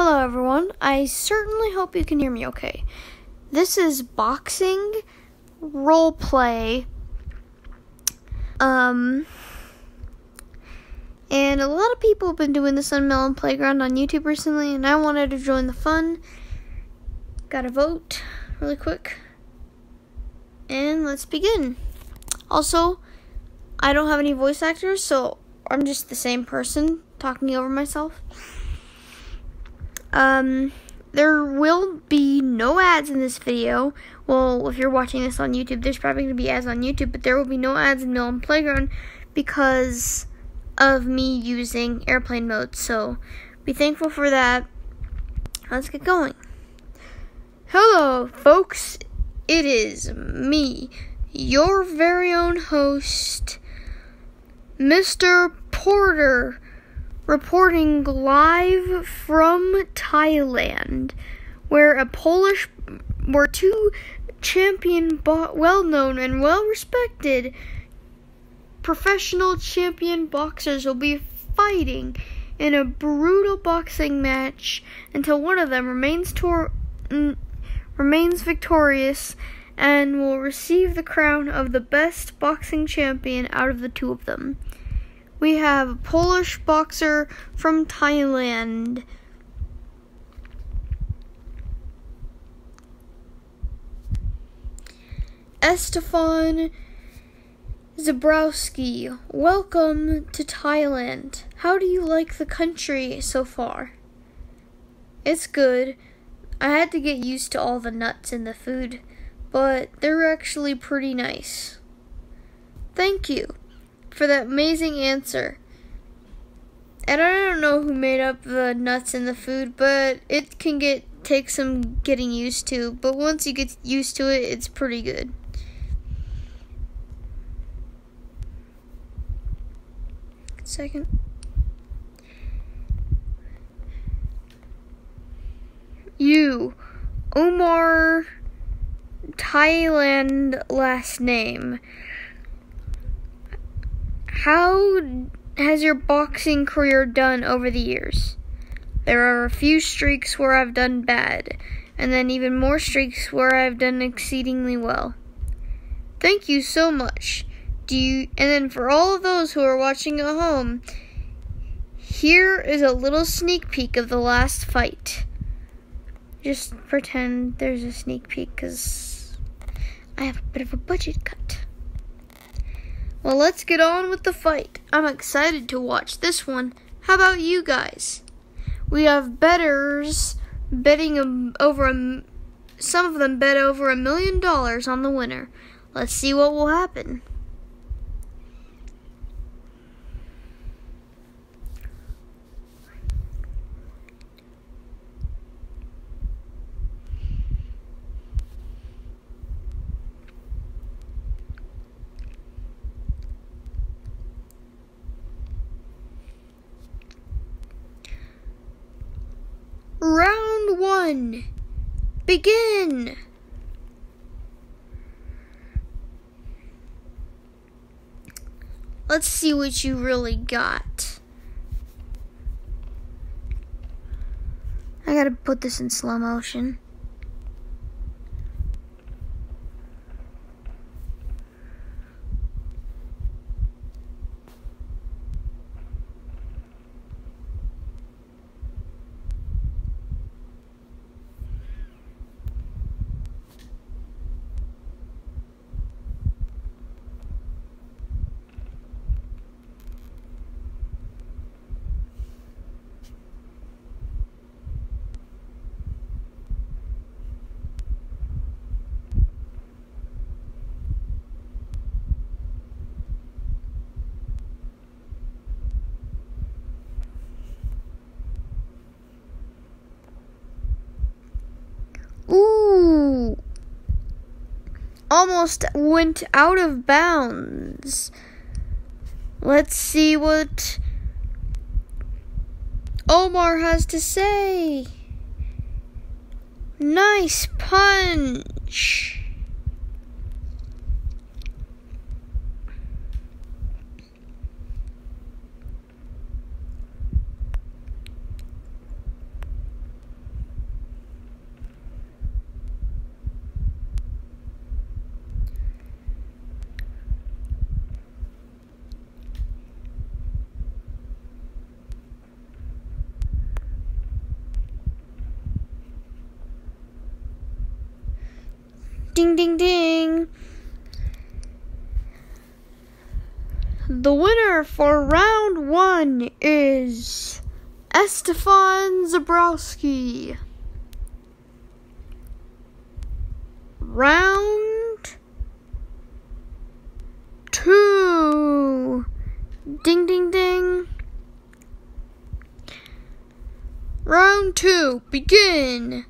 Hello, everyone. I certainly hope you can hear me okay. This is boxing role play. Um, and a lot of people have been doing this on Melon Playground on YouTube recently, and I wanted to join the fun. Got to vote really quick. And let's begin. Also, I don't have any voice actors, so I'm just the same person talking over myself. Um, there will be no ads in this video. Well, if you're watching this on YouTube, there's probably going to be ads on YouTube, but there will be no ads in Melon Playground because of me using airplane mode. So be thankful for that. Let's get going. Hello, folks. It is me, your very own host, Mr. Porter reporting live from Thailand, where a Polish, where two champion, well known and well respected professional champion boxers will be fighting in a brutal boxing match until one of them remains tor- remains victorious and will receive the crown of the best boxing champion out of the two of them we have a Polish boxer from Thailand. Estefan Zabrowski, welcome to Thailand. How do you like the country so far? It's good. I had to get used to all the nuts in the food, but they're actually pretty nice. Thank you for that amazing answer. And I don't know who made up the nuts in the food, but it can get take some getting used to. But once you get used to it, it's pretty good. Second. You, Omar, Thailand last name. How has your boxing career done over the years? There are a few streaks where I've done bad, and then even more streaks where I've done exceedingly well. Thank you so much. Do you and then for all of those who are watching at home, here is a little sneak peek of the last fight. Just pretend there's a sneak peek cuz I have a bit of a budget cut. Well, let's get on with the fight. I'm excited to watch this one. How about you guys? We have betters betting over a, some of them bet over a million dollars on the winner. Let's see what will happen. Round one. Begin. Let's see what you really got. I gotta put this in slow motion. Ooh. Almost went out of bounds. Let's see what Omar has to say. Nice punch. Ding, ding, ding. The winner for round one is Estefan Zabrowski. Round two. Ding, ding, ding. Round two, begin.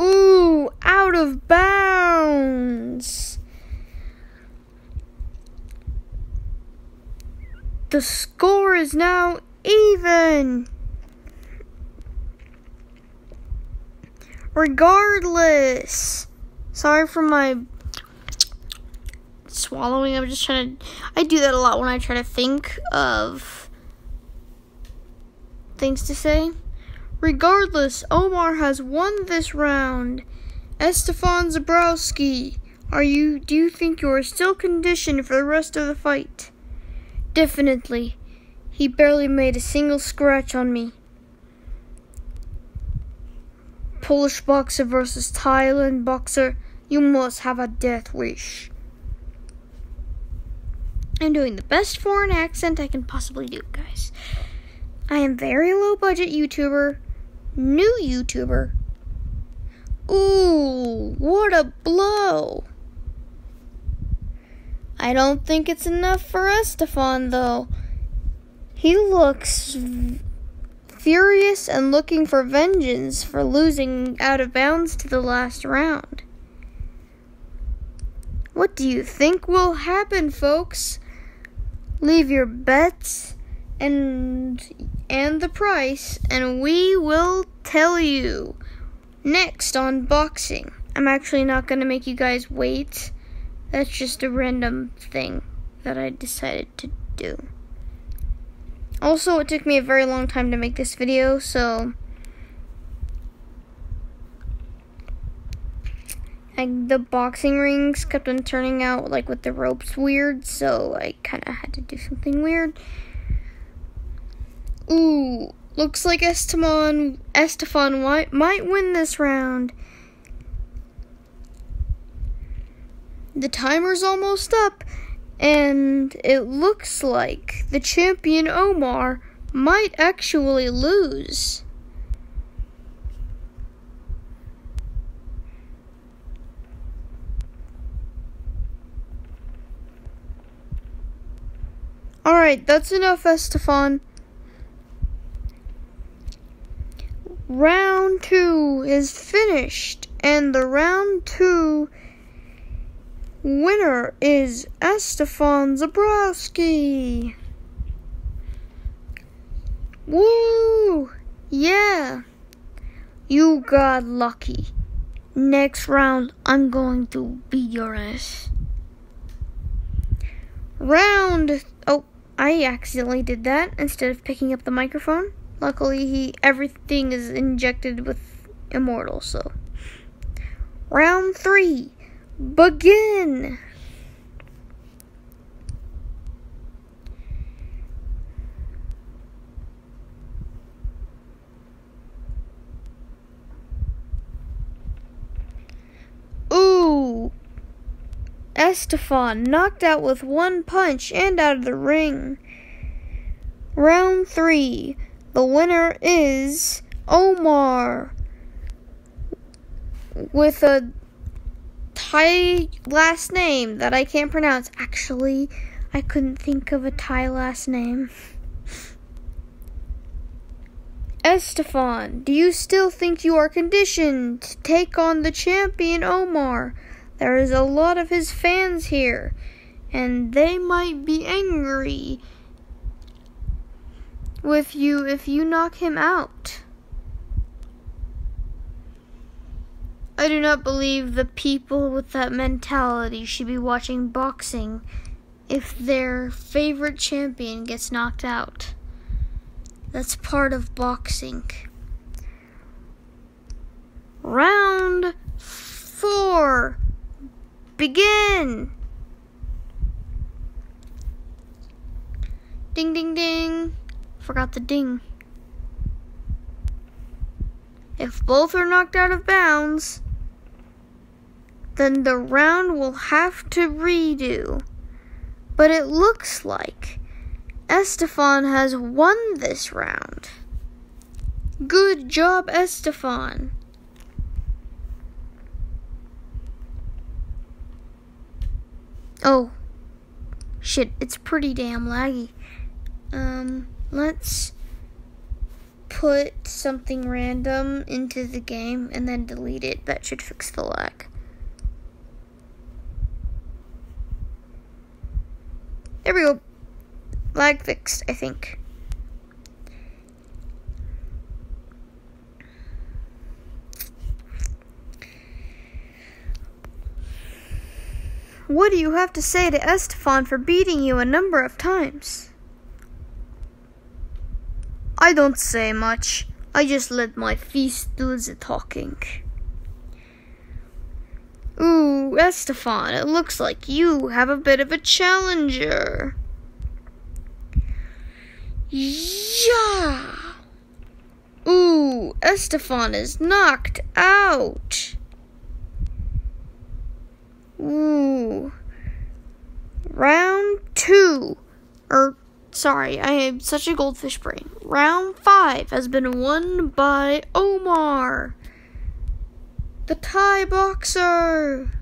Ooh, out of bounds. The score is now even. Regardless. Sorry for my swallowing. I'm just trying to. I do that a lot when I try to think of things to say. Regardless, Omar has won this round. Estefan Zabrowski, are you do you think you are still conditioned for the rest of the fight? Definitely. He barely made a single scratch on me. Polish boxer versus Thailand boxer, you must have a death wish. I'm doing the best foreign accent I can possibly do, guys. I am very low budget YouTuber new YouTuber. Ooh, what a blow! I don't think it's enough for Estefan, though. He looks furious and looking for vengeance for losing out of bounds to the last round. What do you think will happen, folks? Leave your bets and and the price, and we will tell you next on boxing. I'm actually not going to make you guys wait. That's just a random thing that I decided to do. Also, it took me a very long time to make this video, so like the boxing rings kept on turning out like with the ropes weird, so I kind of had to do something weird. Ooh, looks like Esteban Estefan might, might win this round. The timer's almost up, and it looks like the champion Omar might actually lose. Alright, that's enough, Estefan. round two is finished, and the round two winner is Estefan Zabrowski. Woo! Yeah! You got lucky. Next round, I'm going to beat your ass. Round. Oh, I accidentally did that instead of picking up the microphone. Luckily, he everything is injected with immortal. So, round three, begin. Ooh, Estefan knocked out with one punch and out of the ring. Round three. The winner is Omar with a Thai last name that I can't pronounce. Actually, I couldn't think of a Thai last name. Estefan, do you still think you are conditioned to take on the champion Omar? There is a lot of his fans here, and they might be angry with you if you knock him out. I do not believe the people with that mentality should be watching boxing if their favorite champion gets knocked out. That's part of boxing. Round four. Begin. Ding, ding, ding. Forgot the ding. If both are knocked out of bounds, then the round will have to redo. But it looks like Estefan has won this round. Good job, Estefan. Oh, shit, it's pretty damn laggy. Um, let's put something random into the game and then delete it. That should fix the lag. There we go. Lag fixed, I think. What do you have to say to Estefan for beating you a number of times? I don't say much. I just let my feast do the talking. Ooh, Estefan, it looks like you have a bit of a challenger. Yeah. Ooh, Estefan is knocked out. Ooh. Round two. Er, sorry, I am such a goldfish brain. Round five has been won by Omar. The Thai boxer.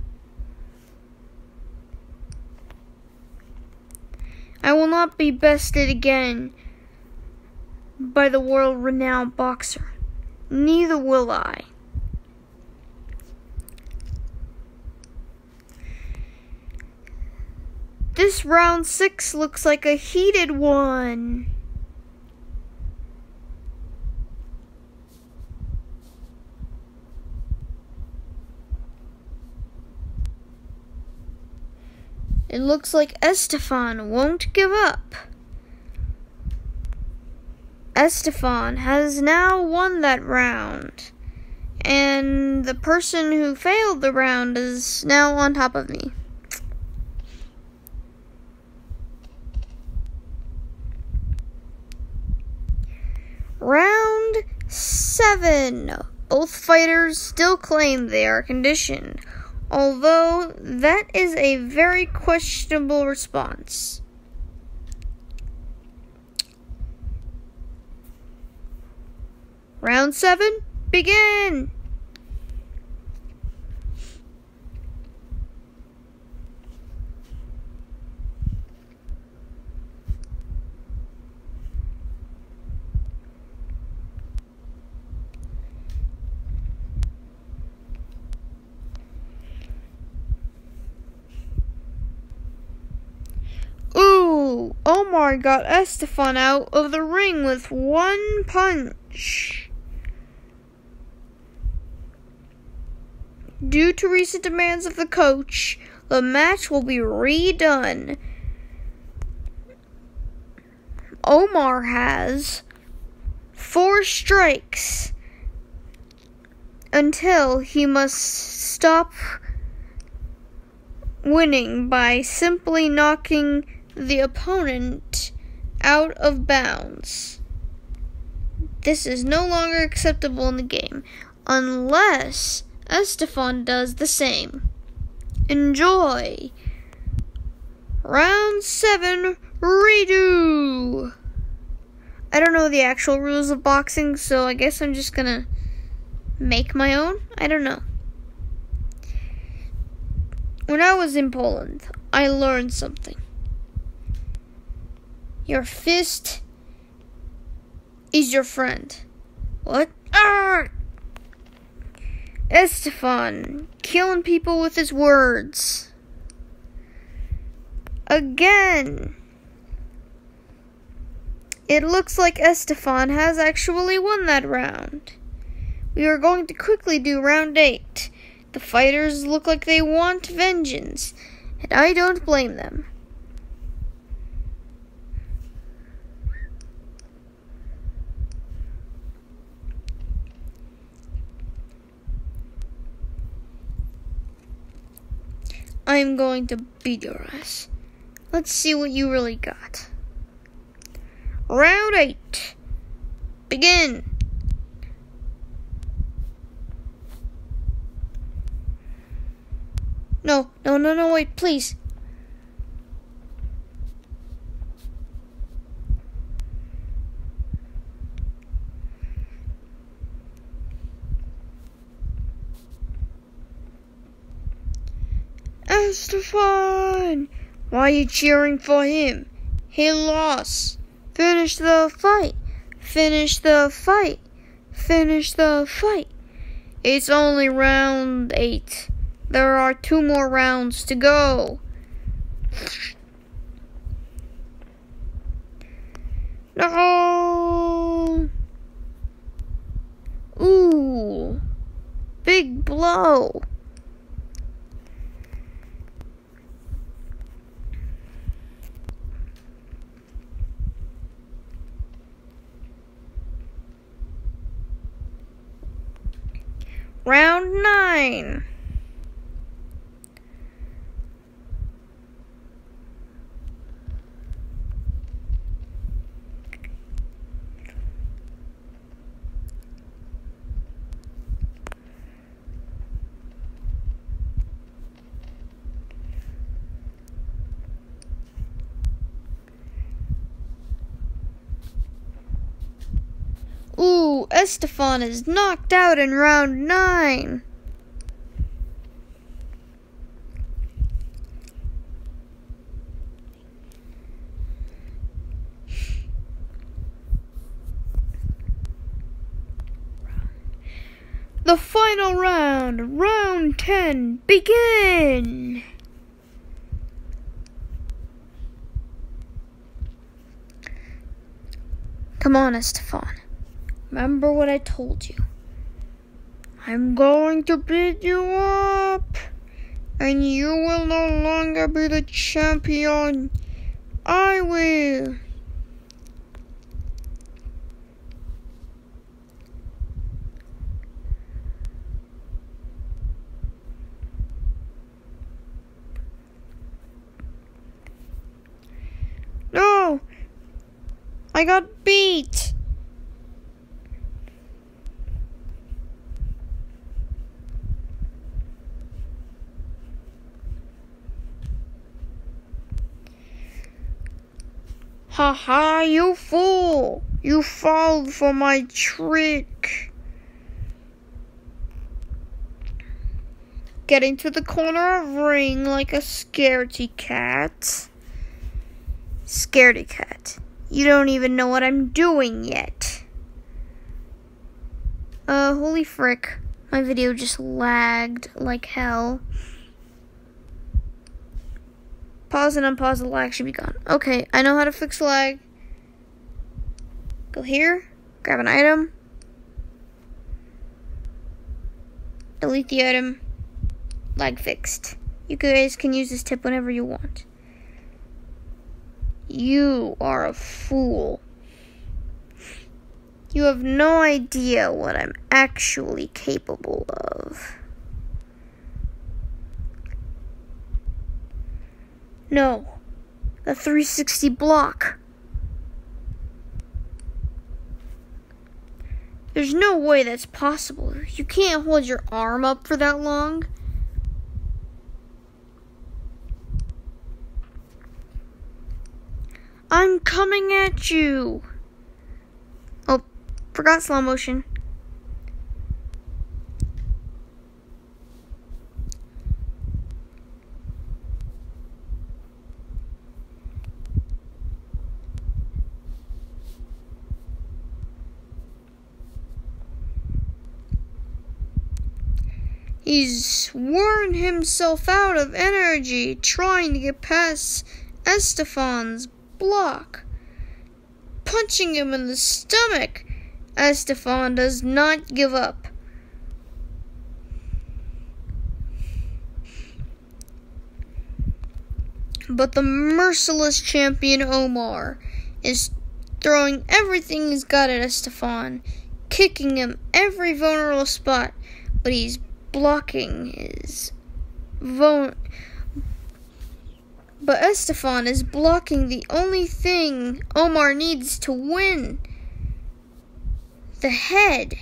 I will not be bested again by the world renowned boxer. Neither will I. This round six looks like a heated one. It looks like Estefan won't give up. Estefan has now won that round. And the person who failed the round is now on top of me. Round 7. Both fighters still claim they are conditioned, although that is a very questionable response. Round 7, begin! Omar got Estefan out of the ring with one punch. Due to recent demands of the coach, the match will be redone. Omar has four strikes until he must stop winning by simply knocking the opponent out of bounds. This is no longer acceptable in the game unless Estefan does the same. Enjoy! Round 7 Redo! I don't know the actual rules of boxing, so I guess I'm just gonna make my own. I don't know. When I was in Poland, I learned something. Your fist is your friend. What? Ah! Estefan, killing people with his words. Again. It looks like Estefan has actually won that round. We are going to quickly do round 8. The fighters look like they want vengeance, and I don't blame them. I'm going to beat your ass. Let's see what you really got. Round 8. Begin. No, no, no, no, wait, please. Estefan! Why are you cheering for him? He lost. Finish the fight. Finish the fight. Finish the fight. It's only round eight. There are two more rounds to go. No! Ooh! Big blow! Round 9. Ooh, Estefan is knocked out in round nine. The final round, round 10, begin! Come on, Estefan. Remember what I told you. I'm going to beat you up, and you will no longer be the champion. I will. No! I got beat! Ha ha, you fool! You fall for my trick! Getting to the corner of ring like a scaredy cat. Scaredy cat. You don't even know what I'm doing yet. Uh, holy frick. My video just lagged like hell. Pause and unpause the lag should be gone. Okay, I know how to fix lag. Go here, grab an item, delete the item, lag fixed. You guys can use this tip whenever you want. You are a fool. You have no idea what I'm actually capable of. No, the 360 block. There's no way that's possible. You can't hold your arm up for that long. I'm coming at you. Oh, forgot slow motion. He's worn himself out of energy trying to get past Estefan's block, punching him in the stomach. Estefan does not give up. But the merciless champion Omar is throwing everything he's got at Estefan, kicking him every vulnerable spot, but he's blocking his But Estefan is blocking the only thing Omar needs to win the head.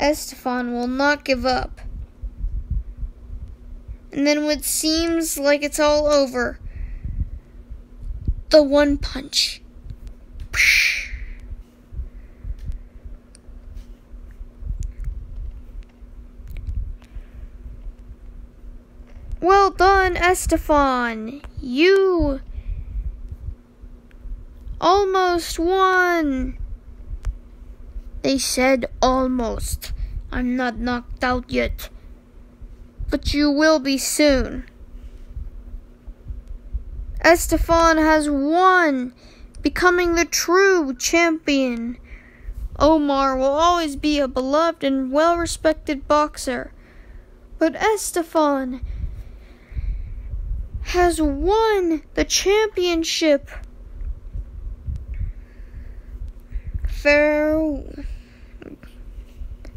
Estefan will not give up. And then, when it seems like it's all over, the one punch. Well done, Estefan. You almost won. They said almost. I'm not knocked out yet. But you will be soon. Estefan has won, becoming the true champion. Omar will always be a beloved and well respected boxer. But Estefan has won the championship. Fair.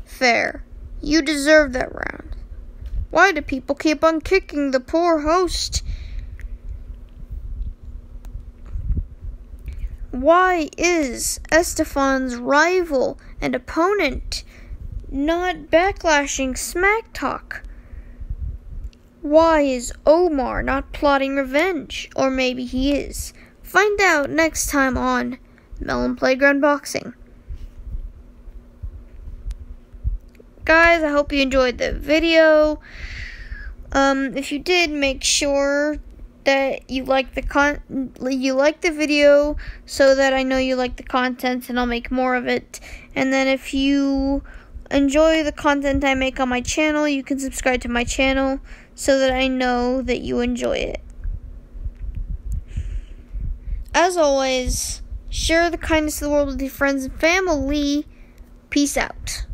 Fair. You deserve that round. Why do people keep on kicking the poor host? Why is Estefan's rival and opponent not backlashing smack talk? Why is Omar not plotting revenge? Or maybe he is. Find out next time on Melon Playground Boxing. Guys, I hope you enjoyed the video. Um, if you did, make sure that you like the con you like the video so that I know you like the content and I'll make more of it. And then if you enjoy the content I make on my channel, you can subscribe to my channel so that I know that you enjoy it. As always, share the kindness of the world with your friends and family. Peace out.